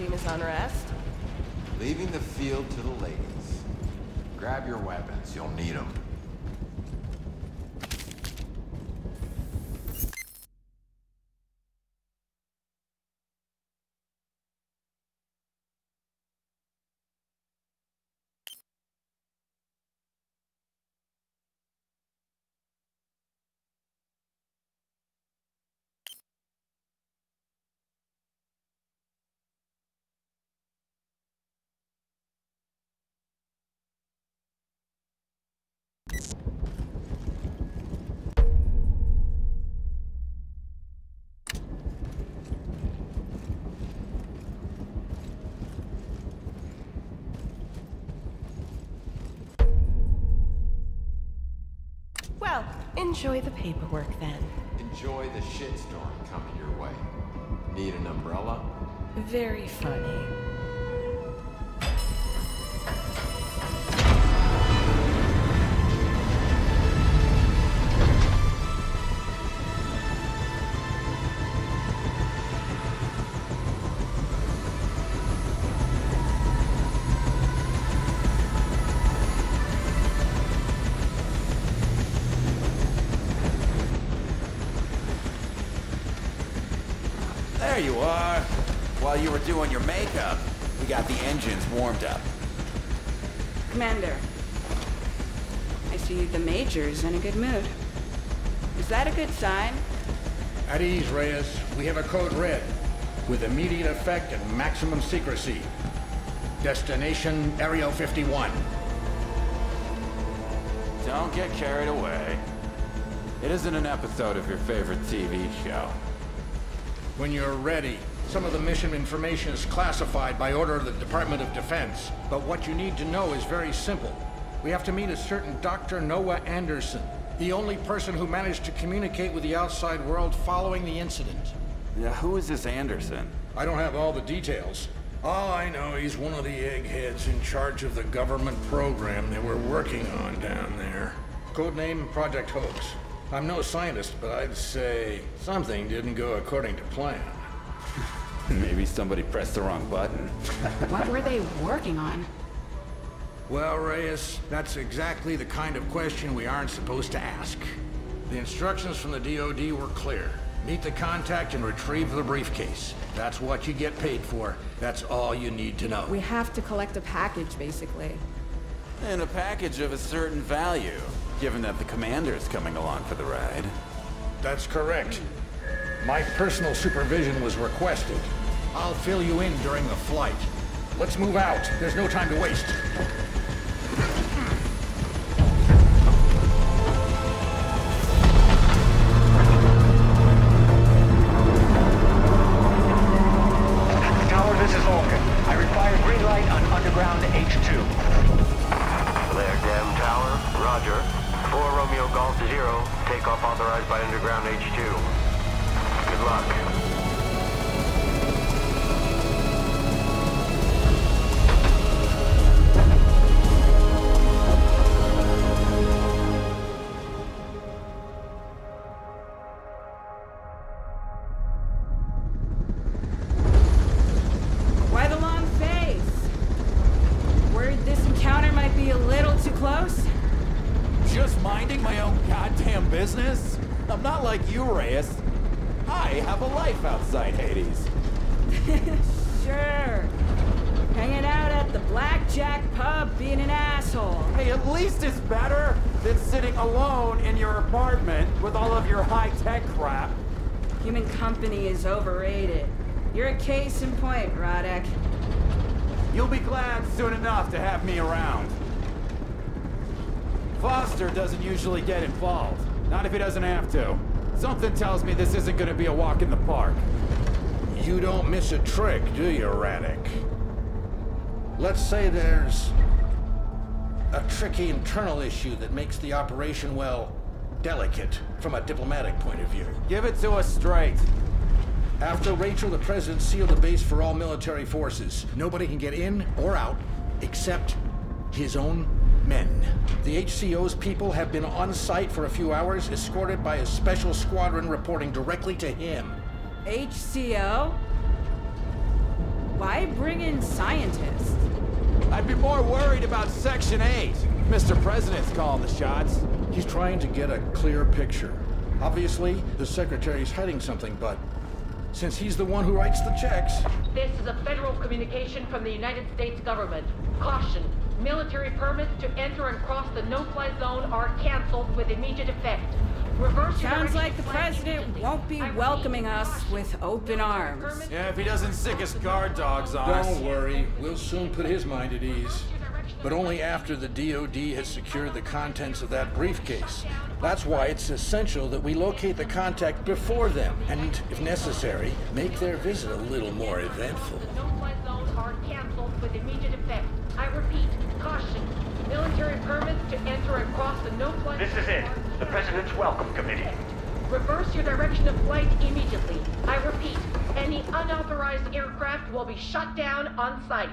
Team is on rest. Leaving the field to the ladies. Grab your weapons, you'll need them. Well, enjoy the paperwork then. Enjoy the shitstorm coming your way. Need an umbrella? Very funny. While you doing your makeup, we got the engines warmed up. Commander, I see the Major's in a good mood. Is that a good sign? At ease, Reyes. We have a code red, with immediate effect and maximum secrecy. Destination Area 51. Don't get carried away. It isn't an episode of your favorite TV show. When you're ready, some of the mission information is classified by order of the Department of Defense. But what you need to know is very simple. We have to meet a certain Dr. Noah Anderson, the only person who managed to communicate with the outside world following the incident. Yeah, who is this Anderson? I don't have all the details. All I know, he's one of the eggheads in charge of the government program they were working on down there. Codename Project Hoax. I'm no scientist, but I'd say something didn't go according to plan. Maybe somebody pressed the wrong button. What were they working on? Well, Reyes, that's exactly the kind of question we aren't supposed to ask. The instructions from the DoD were clear. Meet the contact and retrieve the briefcase. That's what you get paid for. That's all you need to know. We have to collect a package, basically. And a package of a certain value, given that the commander is coming along for the ride. That's correct. My personal supervision was requested. I'll fill you in during the flight. Let's move out. There's no time to waste. Usually get involved. Not if he doesn't have to. Something tells me this isn't gonna be a walk in the park. You don't miss a trick, do you, Radek? Let's say there's a tricky internal issue that makes the operation, well, delicate from a diplomatic point of view. Give it to us straight. After Rachel, the president sealed the base for all military forces. Nobody can get in or out except his own men. The HCO's people have been on site for a few hours, escorted by a special squadron reporting directly to him. HCO? Why bring in scientists? I'd be more worried about Section 8. Mr. President's calling the shots. He's trying to get a clear picture. Obviously, the secretary's hiding something, but since he's the one who writes the checks, This is a federal communication from the United States government. Caution. Military permits to enter and cross the no-fly zone are canceled with immediate effect. Reverse Sounds like the president immediately. won't be I welcoming us with open arms. Yeah, if he doesn't enter sick his guard dogs zone on are us. don't worry, we'll soon put his mind at ease. But only after the DoD has secured the contents of that briefcase. That's why it's essential that we locate the contact before them, and, if necessary, make their visit a little more eventful. The no-fly zones are canceled with immediate effect. I repeat, caution. Military permits to enter and cross the no-fly This is it. The President's Welcome Committee. Reverse your direction of flight immediately. I repeat, any unauthorized aircraft will be shut down on sight.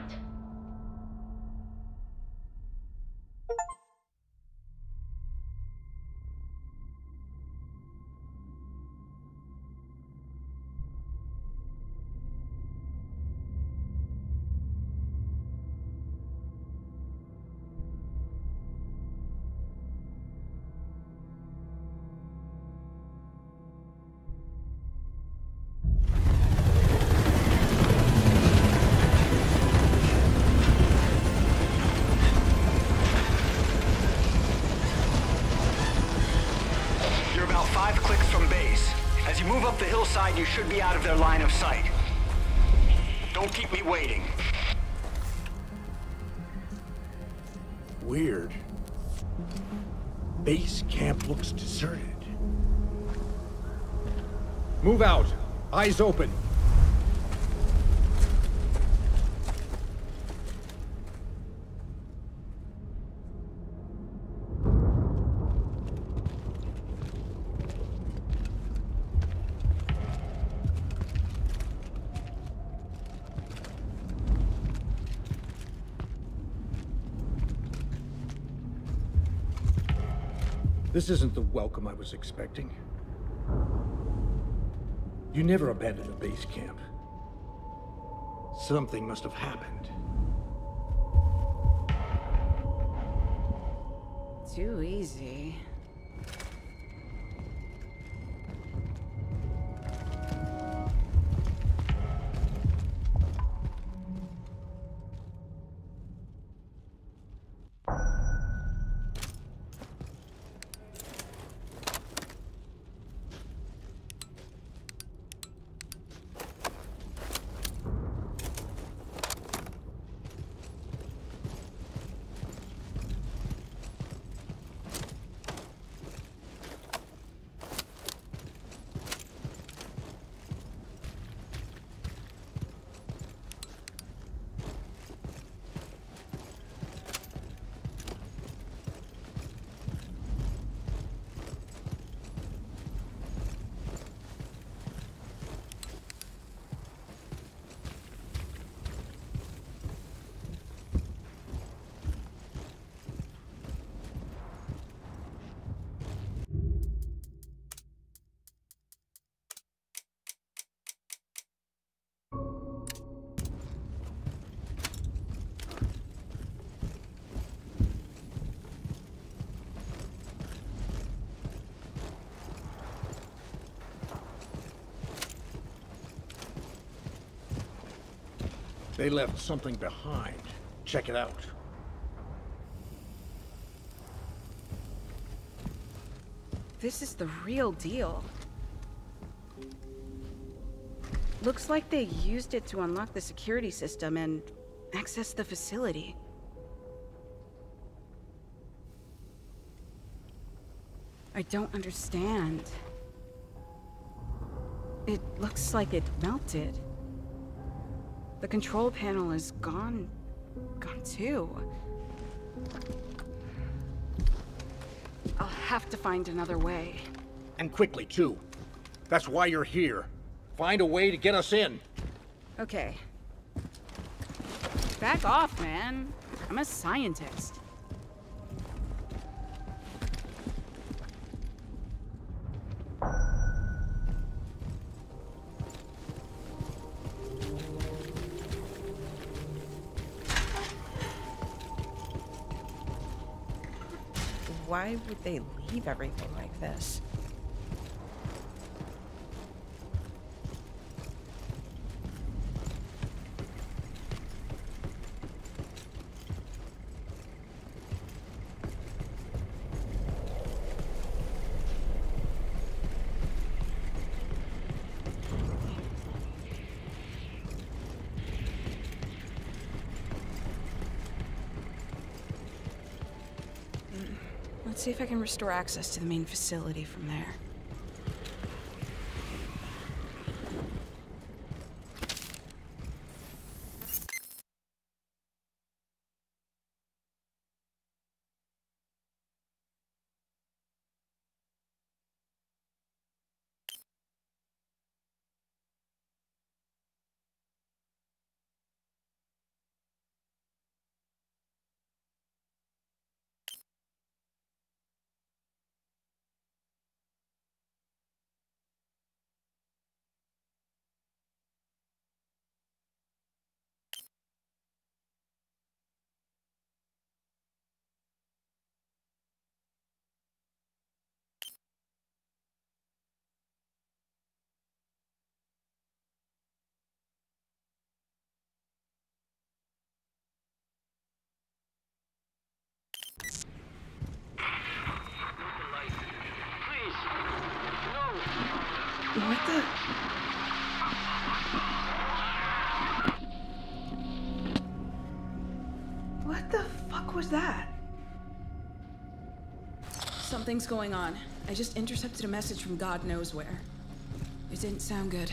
Move out. Eyes open. This isn't the welcome I was expecting. You never abandoned the base camp. Something must have happened. Too easy. They left something behind. Check it out. This is the real deal. Looks like they used it to unlock the security system and access the facility. I don't understand. It looks like it melted. The control panel is gone... gone too. I'll have to find another way. And quickly, too. That's why you're here. Find a way to get us in. Okay. Back off, man. I'm a scientist. Why would they leave everything like this? Let's see if I can restore access to the main facility from there. Something's going on. I just intercepted a message from God knows where. It didn't sound good.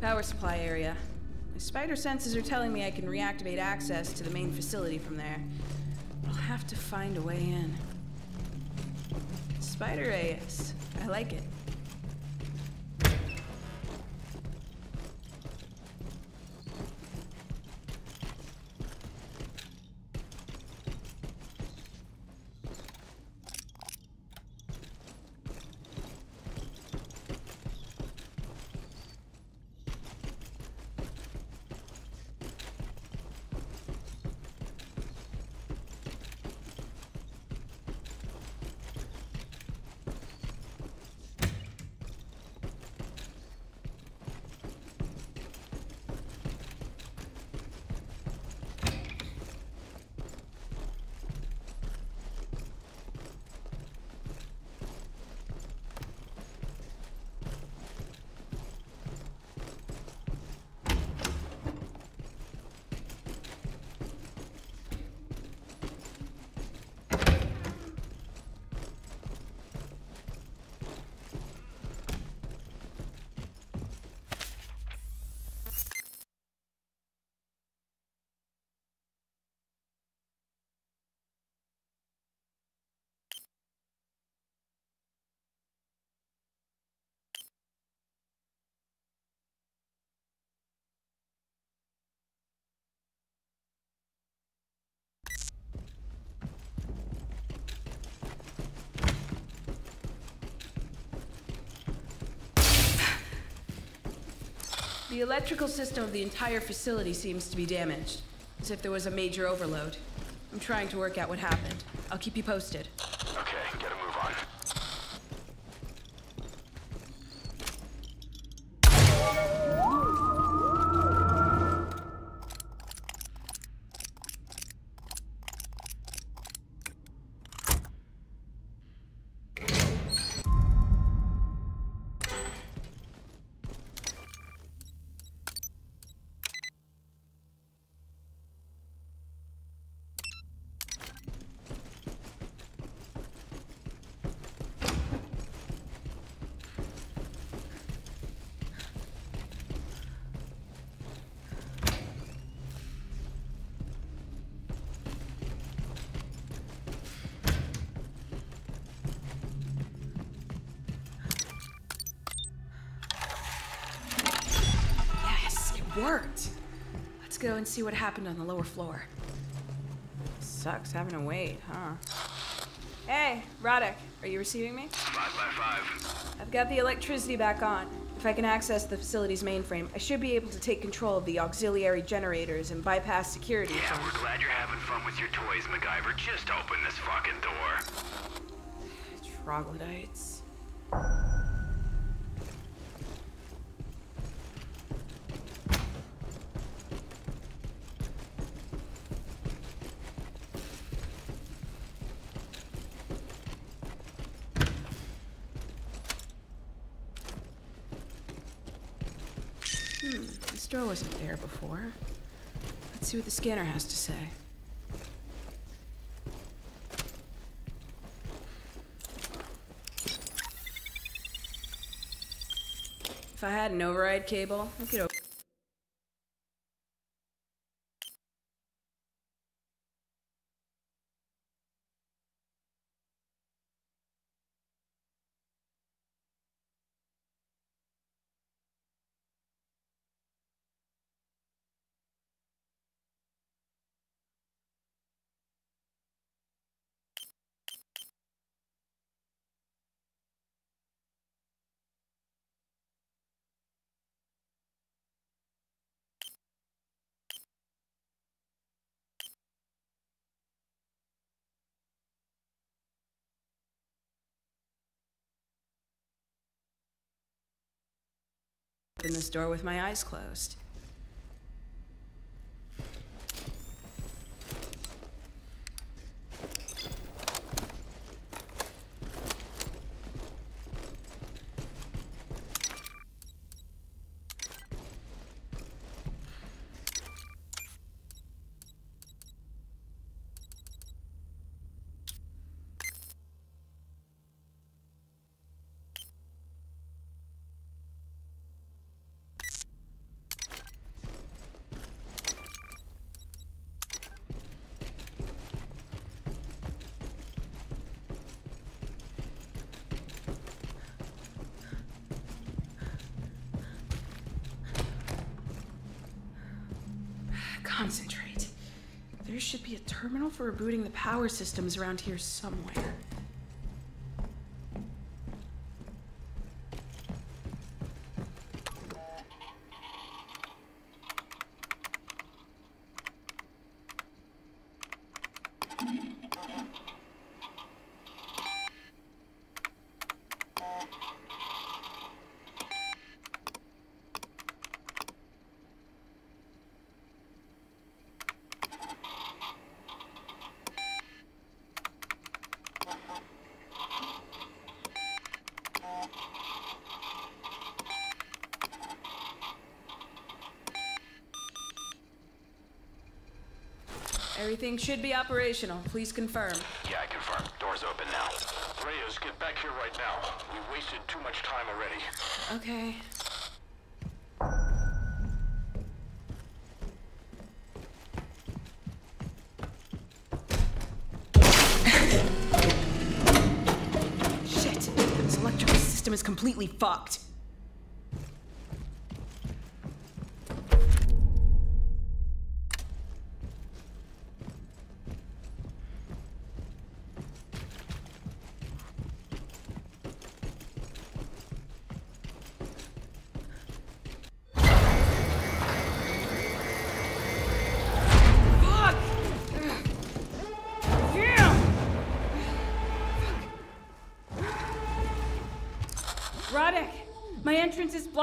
Power supply area. My spider senses are telling me I can reactivate access to the main facility from there. I'll have to find a way in. Spider AS. I like it. The electrical system of the entire facility seems to be damaged, as if there was a major overload. I'm trying to work out what happened. I'll keep you posted. Let's go and see what happened on the lower floor. Sucks having to wait, huh? Hey, Roddick, are you receiving me? Five by five. I've got the electricity back on. If I can access the facility's mainframe, I should be able to take control of the auxiliary generators and bypass security. Yeah, we're glad you're having fun with your toys, MacGyver. Just open this fucking door. Troglodytes. Hmm, this door wasn't there before. Let's see what the scanner has to say. If I had an override cable, I could. Open this door with my eyes closed. Concentrate. There should be a terminal for rebooting the power systems around here somewhere. Everything should be operational. Please confirm. Yeah, I confirm. Door's open now. Reyes, get back here right now. We wasted too much time already. Okay. Shit! This electrical system is completely fucked.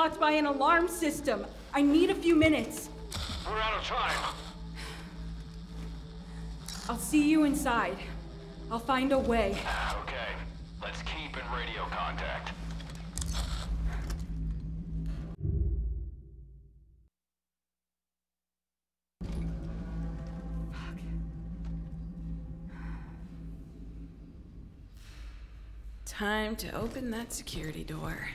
Blocked by an alarm system. I need a few minutes. We're out of time. I'll see you inside. I'll find a way. Okay, let's keep in radio contact. Time to open that security door.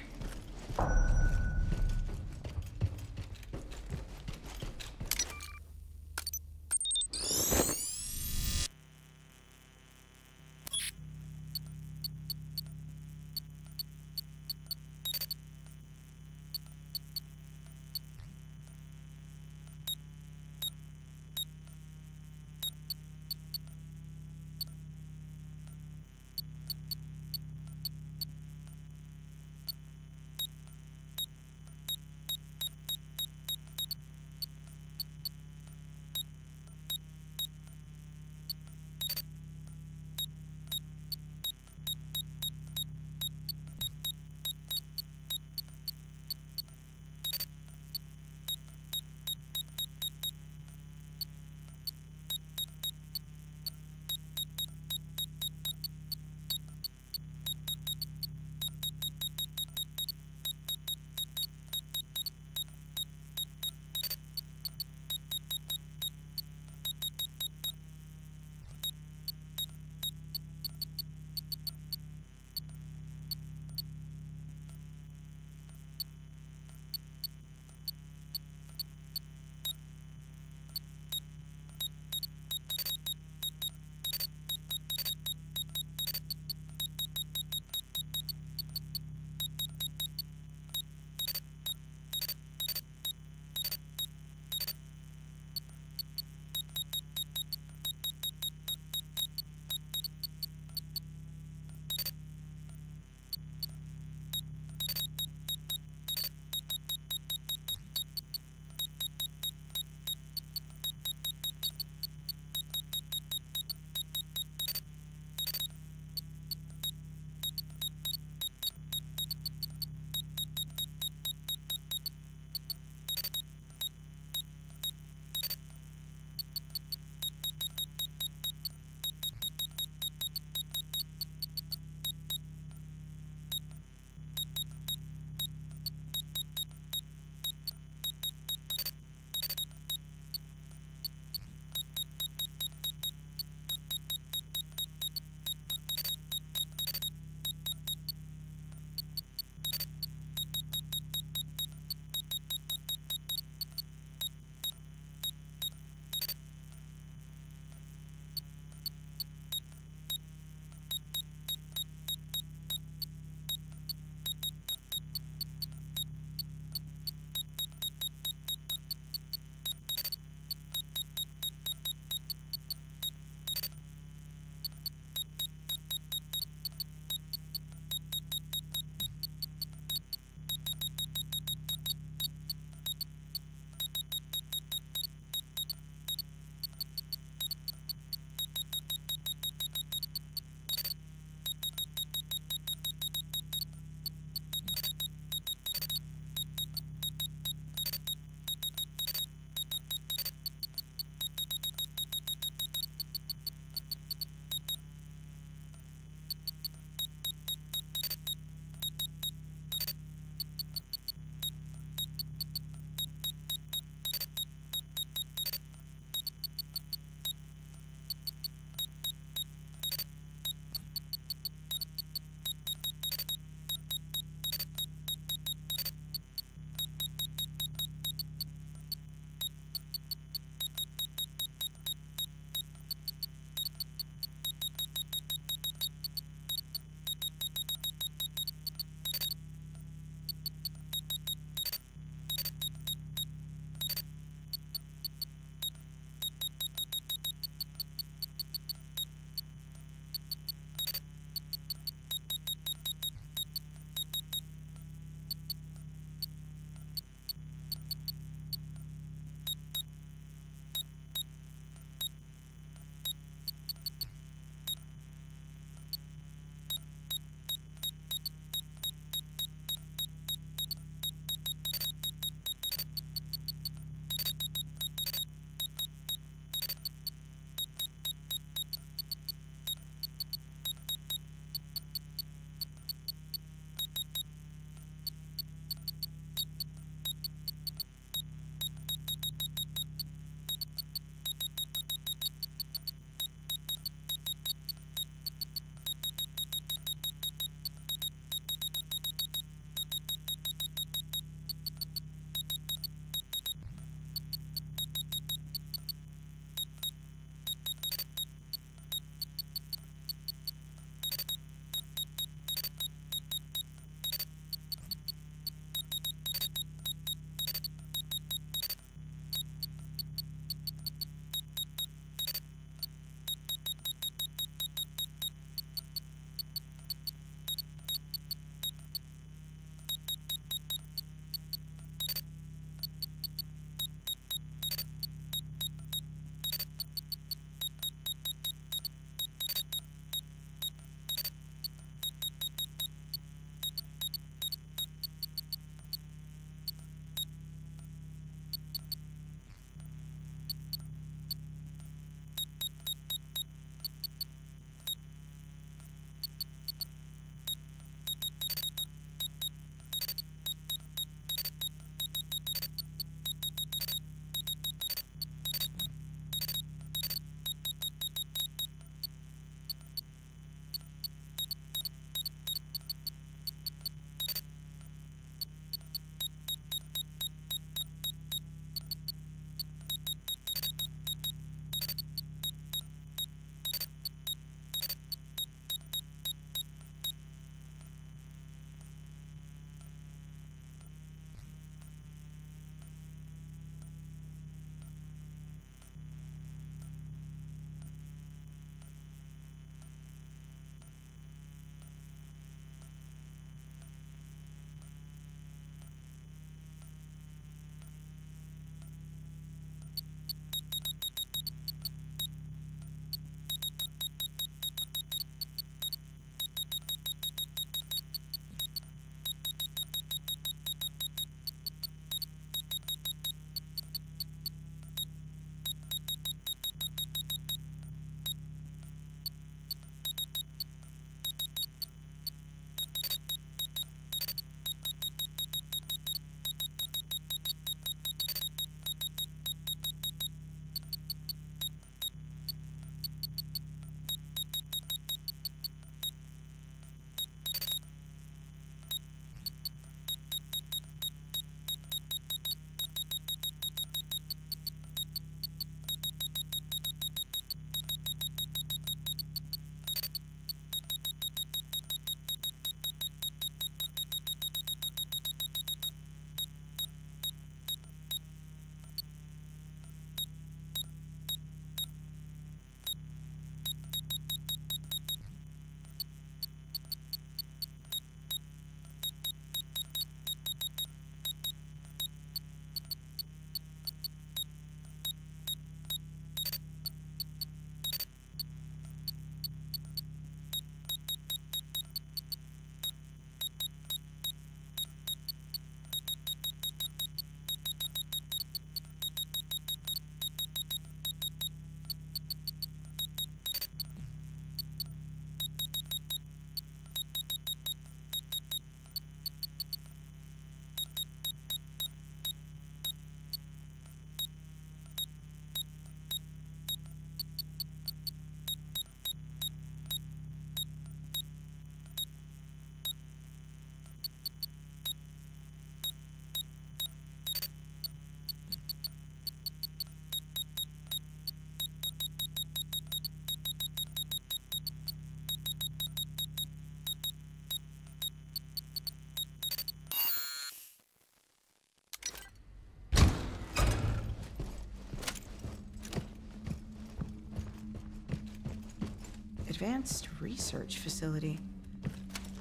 Advanced research facility.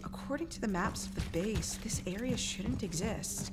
According to the maps of the base, this area shouldn't exist.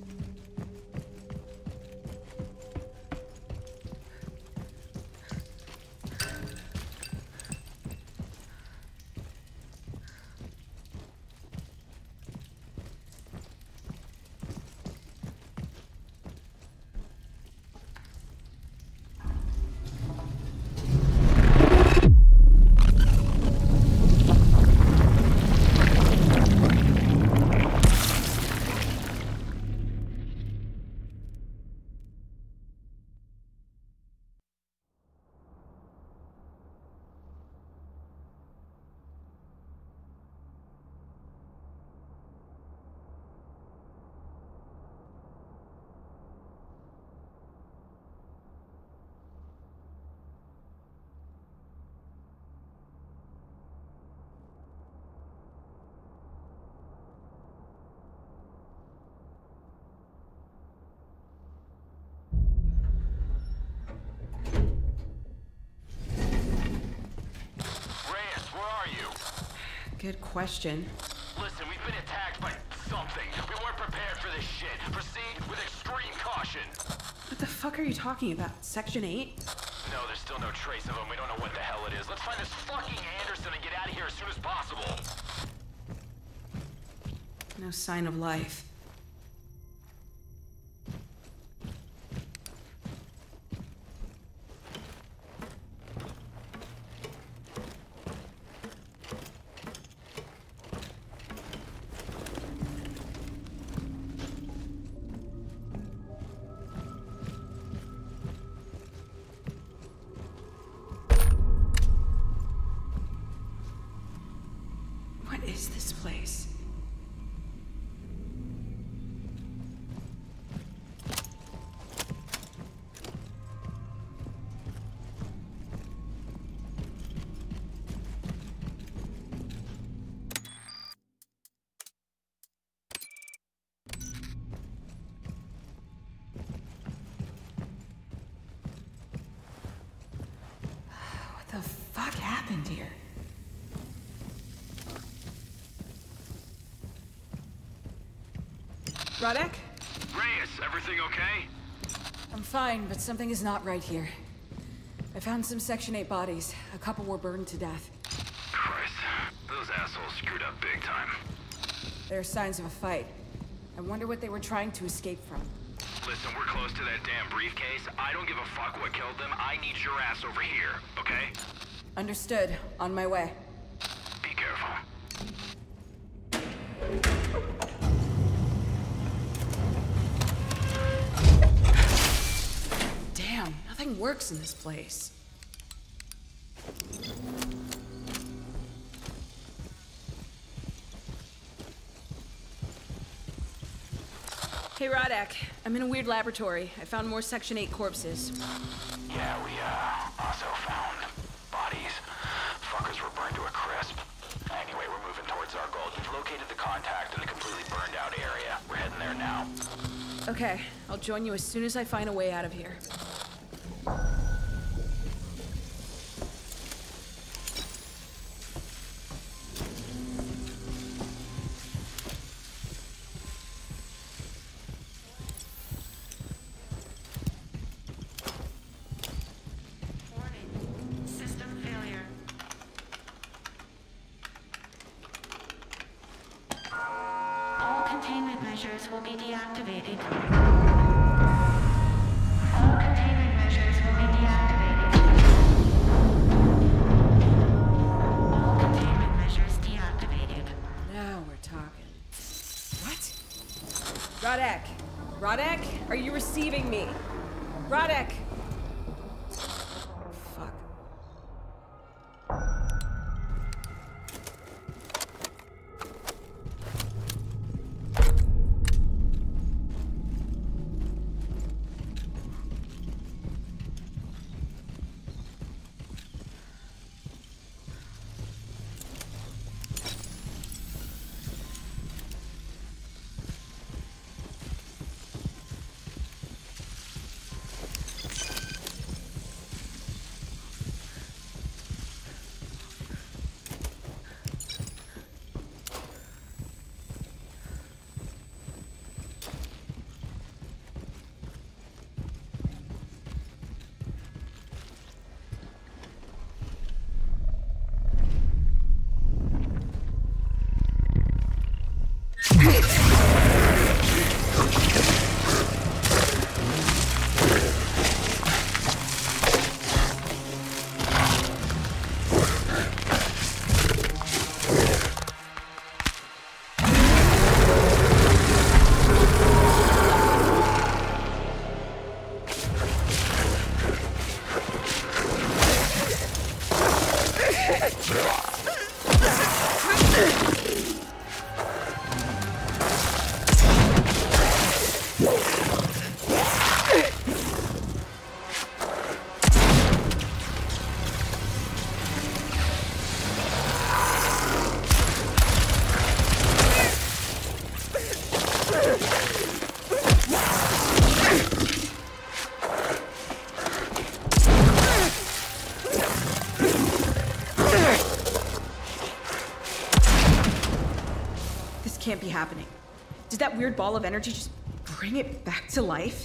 Question. Listen, we've been attacked by something. We weren't prepared for this shit. Proceed with extreme caution. What the fuck are you talking about? Section 8? No, there's still no trace of him. We don't know what the hell it is. Let's find this fucking Anderson and get out of here as soon as possible. No sign of life. Everything okay? I'm fine, but something is not right here. I found some Section 8 bodies. A couple were burned to death. Christ, those assholes screwed up big time. There are signs of a fight. I wonder what they were trying to escape from. Listen, we're close to that damn briefcase. I don't give a fuck what killed them. I need your ass over here, okay? Understood. On my way. Be careful. Damn, in this place. Hey, Radek. I'm in a weird laboratory. I found more Section 8 corpses. Yeah, we, uh, also found bodies. Fuckers were burned to a crisp. Anyway, we're moving towards our goal. You've located the contact in a completely burned out area. We're heading there now. Okay, I'll join you as soon as I find a way out of here. Containment measures will be deactivated. All containment measures will be deactivated. All containment measures deactivated. Now we're talking. What? Radek! Radek? Are you receiving me? Radek! Happening. Did that weird ball of energy just bring it back to life?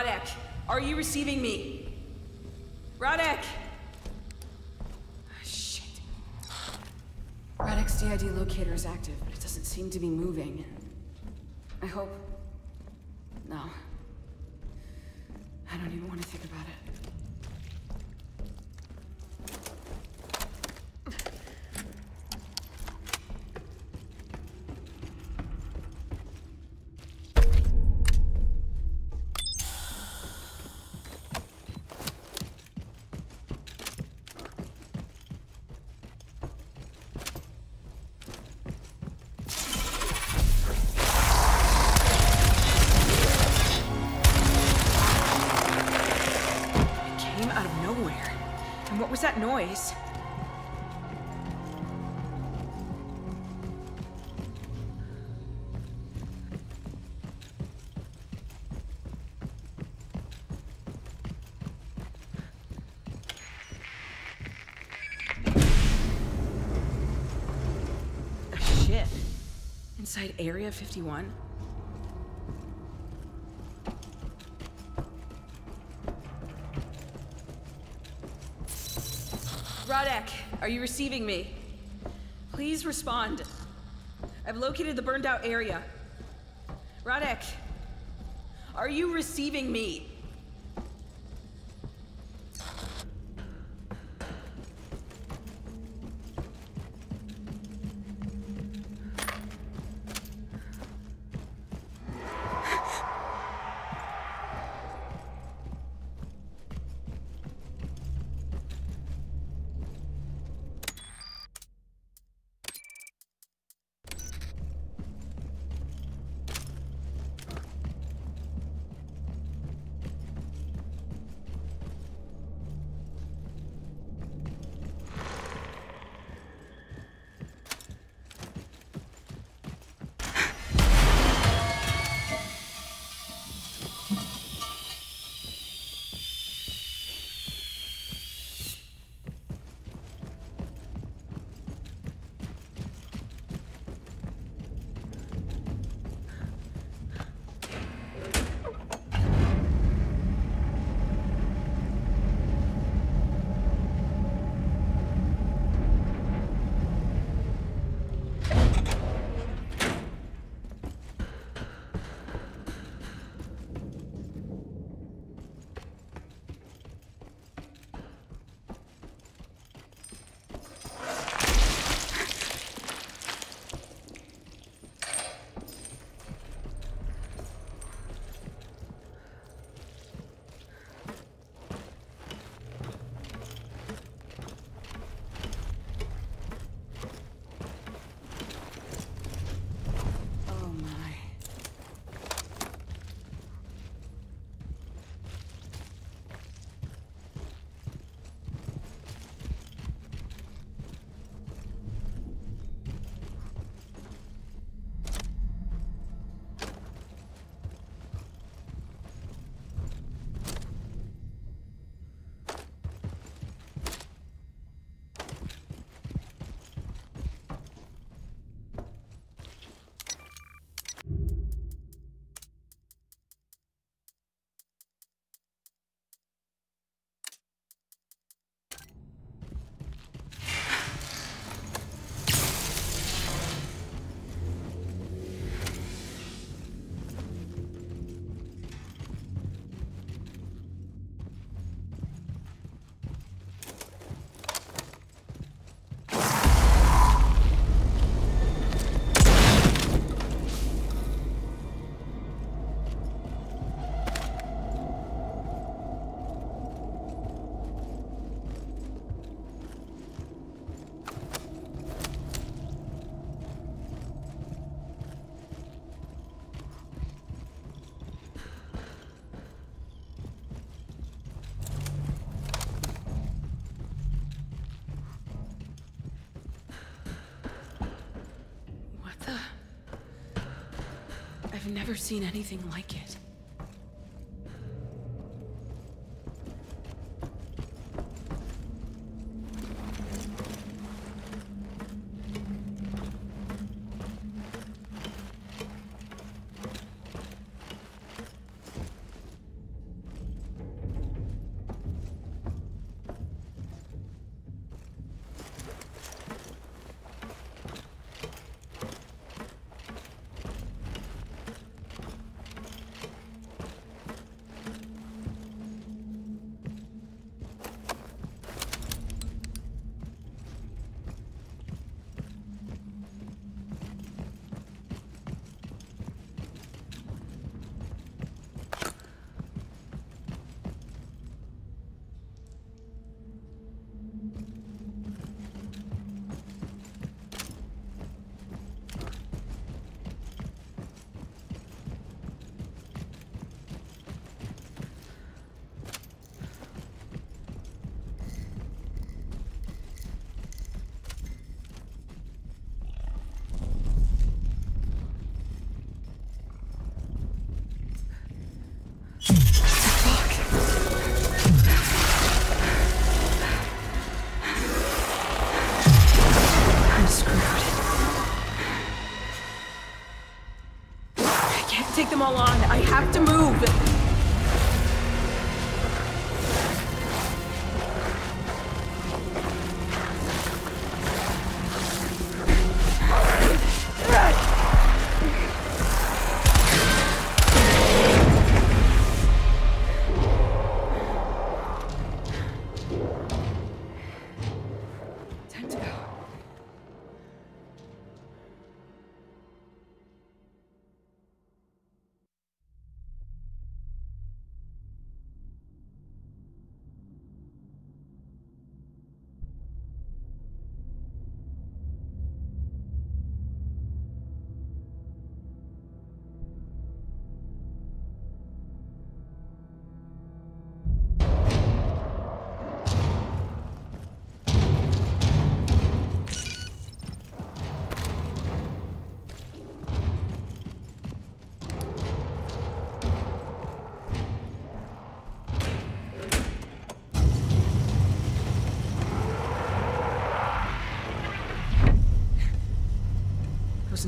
Radek, are you receiving me? Radek! Shit. Radek's DID locator is active, but it doesn't seem to be moving. Inside Area 51? Radek, are you receiving me? Please respond. I've located the burned out area. Radek, are you receiving me? Never seen anything like it.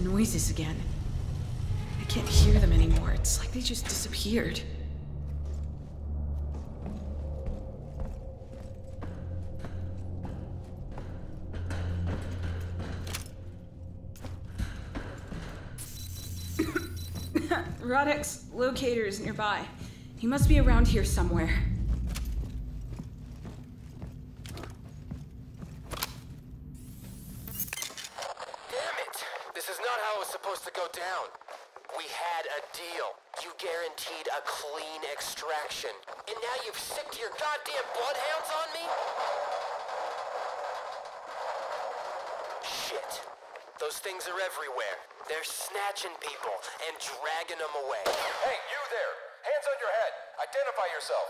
Noises again. I can't hear them anymore. It's like they just disappeared. Radek's locator is nearby. He must be around here somewhere. Damn it! This is not how it was supposed to go down. We had a deal. You guaranteed a clean extraction. And now you've sicked your goddamn bloodhounds on me? Shit. Those things are everywhere. They're snatching people and dragging them away. Hey, you there! Hands on your head! Identify yourself!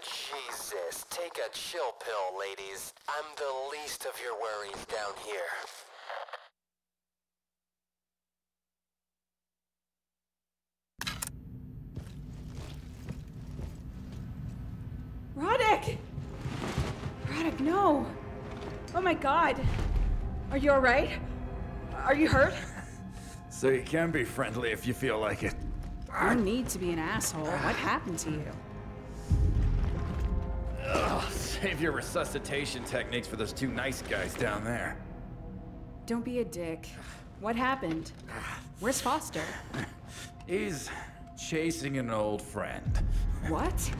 Jesus, take a chill pill, ladies. I'm the least of your worries down here. Radek! Radek, no! Oh my god! Are you alright? Are you hurt? So you can be friendly if you feel like it. No need to be an asshole. What happened to you? Ugh, save your resuscitation techniques for those two nice guys down there. Don't be a dick. What happened? Where's Foster? He's chasing an old friend. What?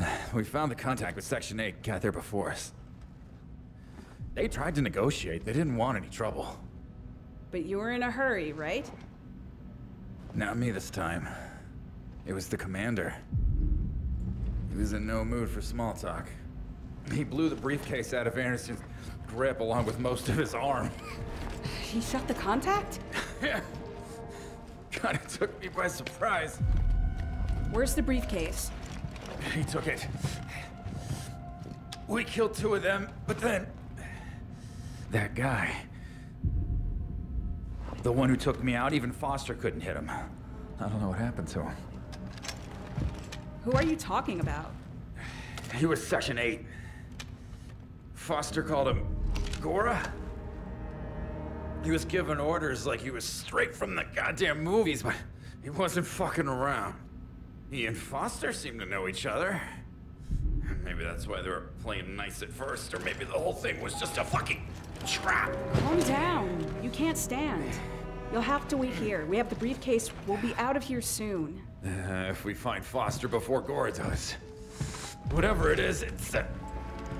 We found the contact with Section 8 got there before us. They tried to negotiate. They didn't want any trouble. But you were in a hurry, right? Not me this time. It was the commander. He was in no mood for small talk. He blew the briefcase out of Anderson's grip along with most of his arm. He shut the contact? yeah. Kinda took me by surprise. Where's the briefcase? He took it. We killed two of them, but then... That guy... The one who took me out, even Foster couldn't hit him. I don't know what happened to him. Who are you talking about? He was Section 8. Foster called him Gora? He was giving orders like he was straight from the goddamn movies, but he wasn't fucking around. He and Foster seemed to know each other. Maybe that's why they were playing nice at first, or maybe the whole thing was just a fucking trap. Calm down. You can't stand. You'll have to wait here. We have the briefcase. We'll be out of here soon. Uh, if we find Foster before Gora does. Whatever it is, it's a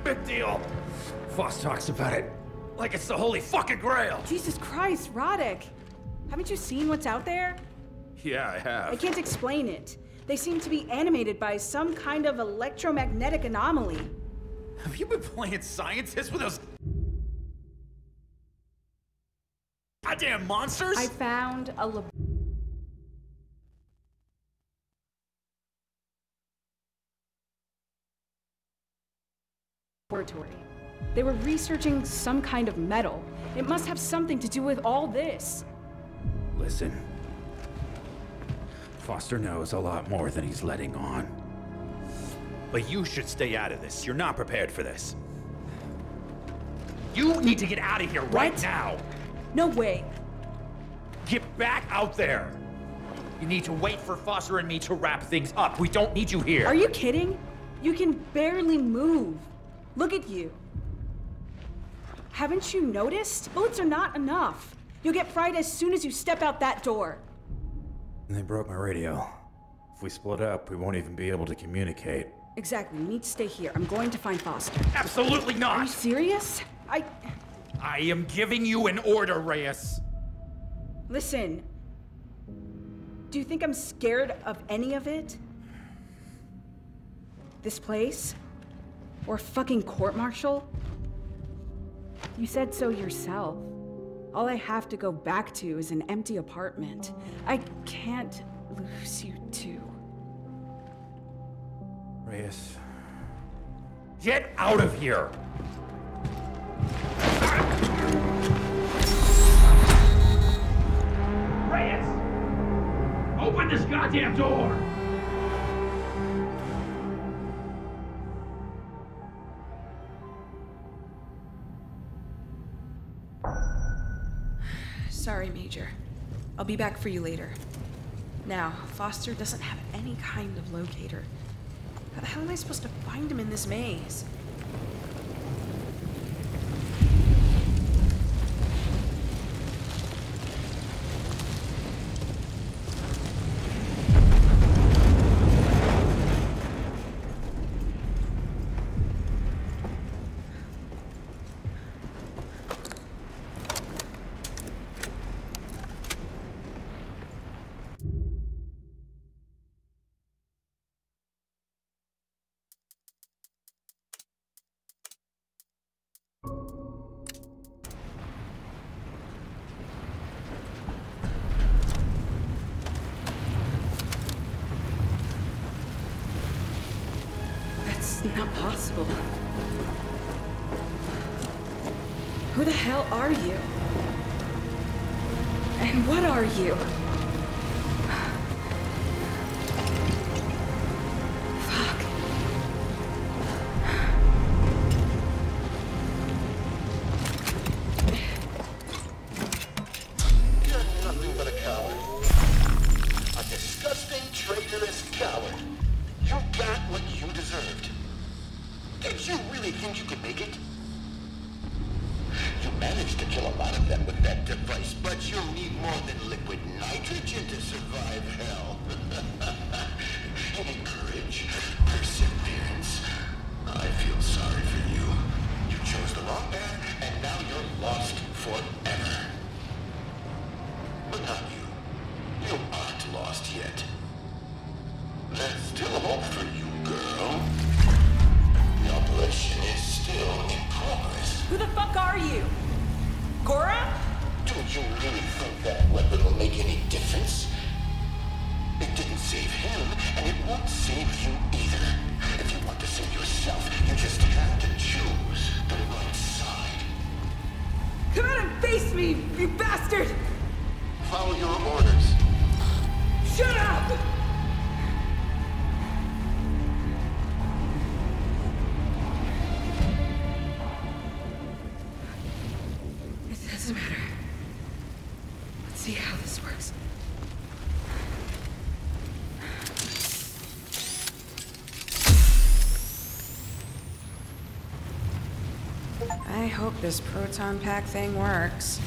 big deal. Foss talks about it like it's the holy fucking grail. Jesus Christ, Radek! Haven't you seen what's out there? Yeah, I have. I can't explain it. They seem to be animated by some kind of electromagnetic anomaly. Have you been playing scientist with those goddamn monsters? I found a lab- laboratory. They were researching some kind of metal. It must have something to do with all this. Listen. Foster knows a lot more than he's letting on. But you should stay out of this. You're not prepared for this. You need to get out of here right What? now. No way. Get back out there. You need to wait for Foster and me to wrap things up. We don't need you here. Are you kidding? You can barely move. Look at you. Haven't you noticed? Bullets are not enough. You'll get fried as soon as you step out that door. They broke my radio. If we split up, we won't even be able to communicate. Exactly. You need to stay here. I'm going to find Foster. Absolutely not! Are you serious? I. I am giving you an order, Reyes. Listen. Do you think I'm scared of any of it? This place? Or a fucking court martial? You said so yourself. All I have to go back to is an empty apartment. I can't lose you too. Reyes. Get out of here! Reyes! Open this goddamn door! Sorry, Major. I'll be back for you later. Now, Foster doesn't have any kind of locator. How the hell am I supposed to find him in this maze? This proton pack thing works.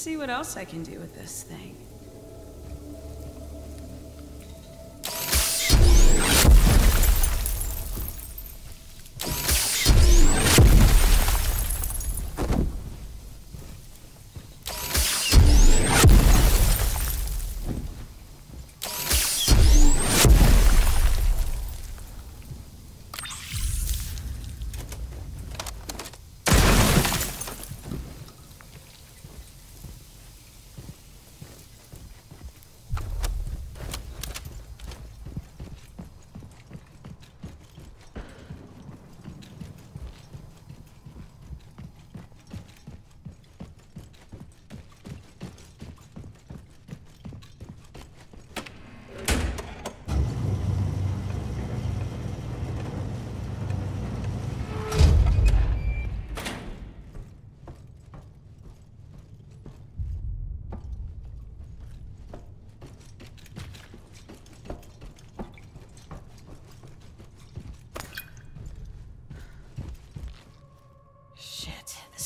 See what else I can do with this thing.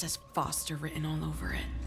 Has Foster written all over it.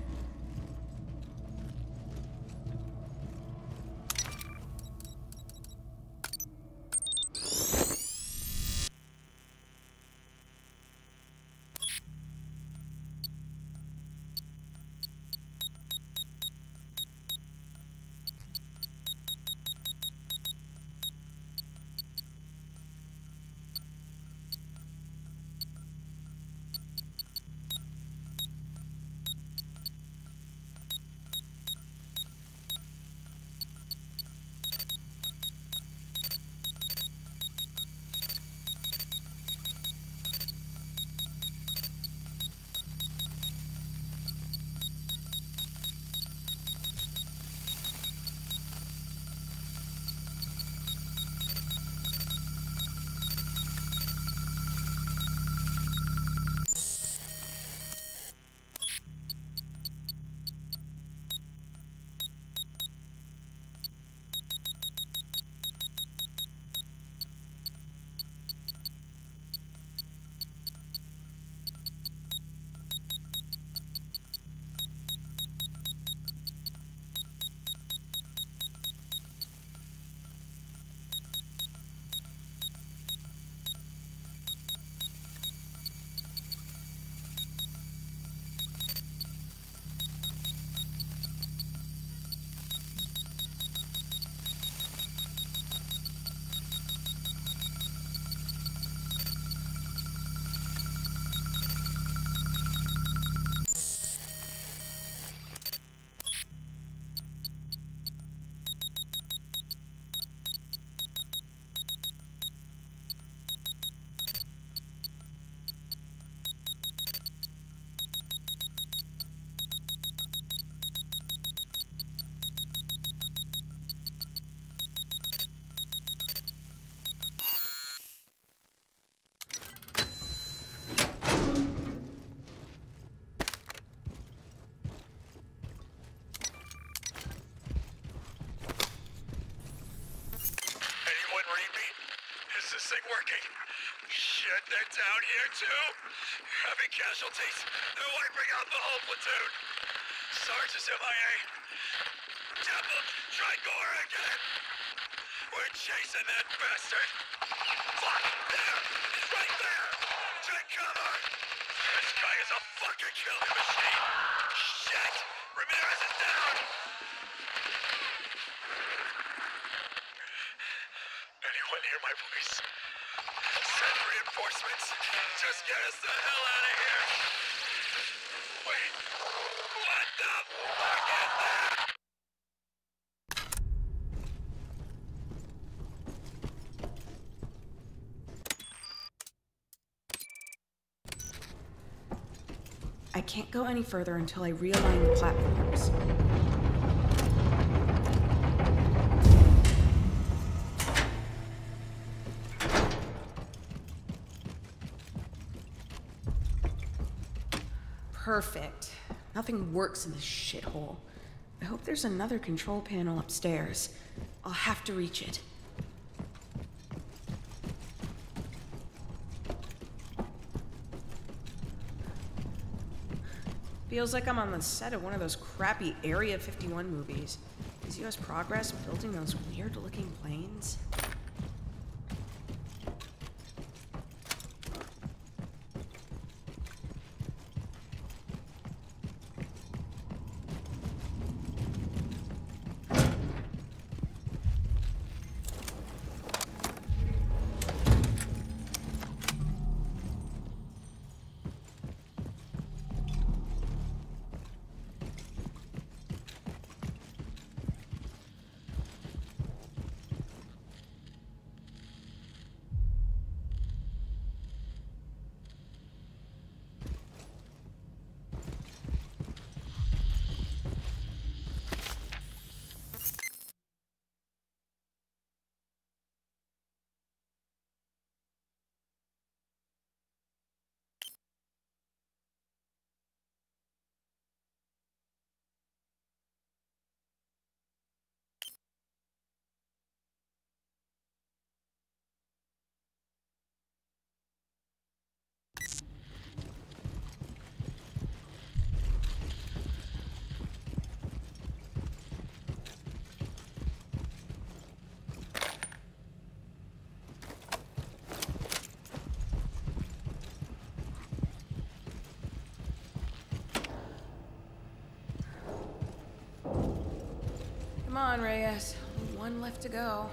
Down here too? Having casualties. They're wiping out the whole platoon. Sarge is MIA. Temple, try Gora again. We're chasing that bastard. Fuck, there! He's right there! Take cover! This guy is a fucking killing machine! Shit! Ramirez is down! Anyone hear my voice? Send reinforcements! Just get us the hell out of here! Wait! What the fuck is that? I can't go any further until I realign the platforms. Perfect. Nothing works in this shithole. I hope there's another control panel upstairs. I'll have to reach it. Feels like I'm on the set of one of those crappy Area 51 movies. Is US Progress building those weird looking planes? Come on, Reyes. One left to go.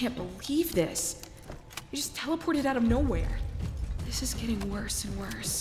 Can't believe this. You just teleported out of nowhere. This is getting worse and worse.